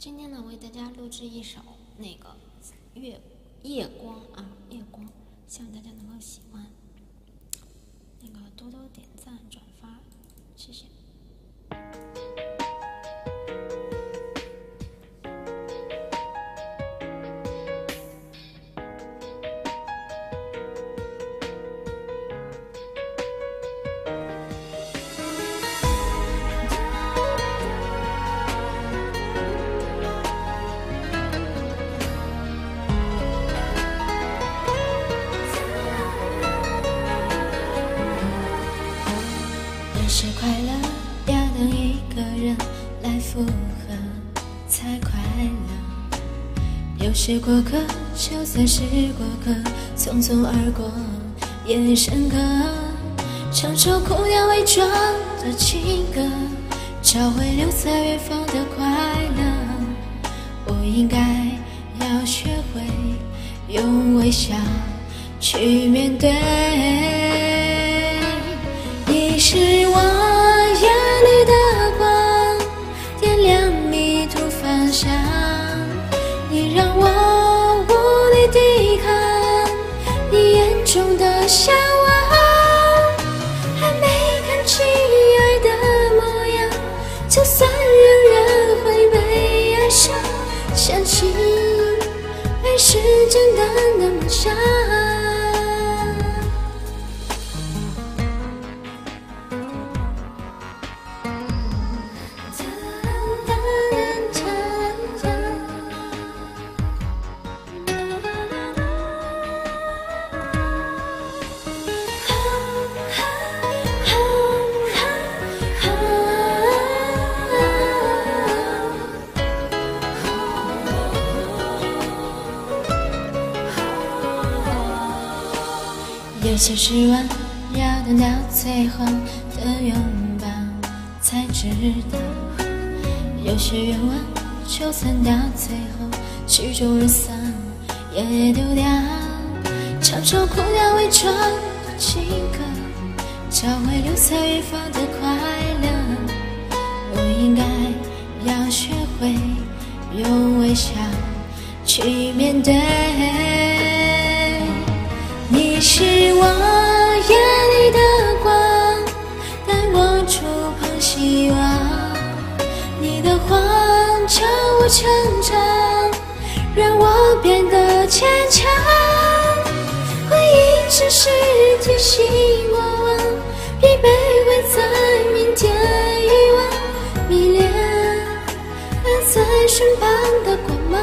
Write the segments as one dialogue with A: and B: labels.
A: 今天呢，为大家录制一首那个月夜光啊，夜光，希望大家能够喜欢。那个多多点赞转发，谢谢。附和才快乐。有些过客，就算是过客，匆匆而过也深刻。唱首苦调伪装的情歌，找回留在远方的快乐。我应该要学会用微笑去面对。向往，还没看清爱的模样，就算仍然会被爱上。相信爱是简单的梦想。有些失望要等到最后的拥抱才知道，有些愿望就算到最后曲终人散也丢掉。唱首苦调伪装的情歌，找回留在远方的快乐。我应该要学会用微笑去面对。希望。你的谎教我成长，让我变得坚强。回忆只是提醒我，疲惫会在明天遗忘，迷恋伴在身旁的光芒。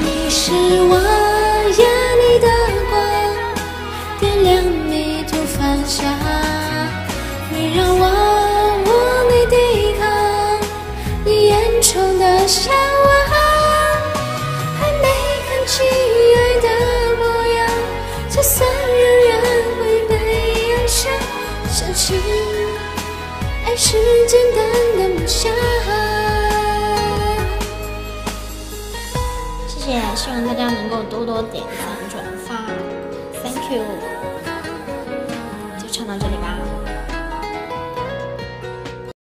A: 你是我。你让我无力抵抗你眼中的向往，还没看清爱的模样，就算仍然会被爱上。相信爱是简单的梦想。谢谢，希望大家能够多多点赞转发，Thank you。